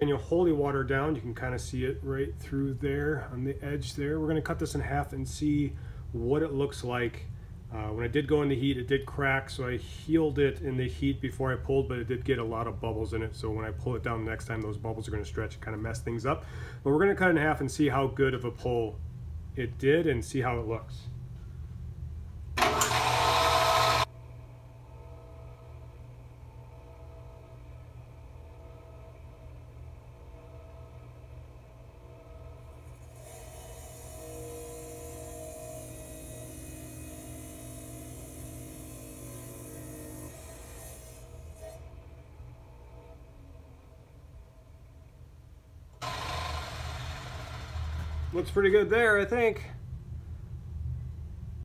And you'll holy water down. You can kind of see it right through there on the edge there. We're going to cut this in half and see what it looks like. Uh, when I did go in the heat, it did crack, so I healed it in the heat before I pulled, but it did get a lot of bubbles in it. So when I pull it down next time, those bubbles are going to stretch and kind of mess things up. But we're going to cut it in half and see how good of a pull it did and see how it looks. Looks pretty good there, I think.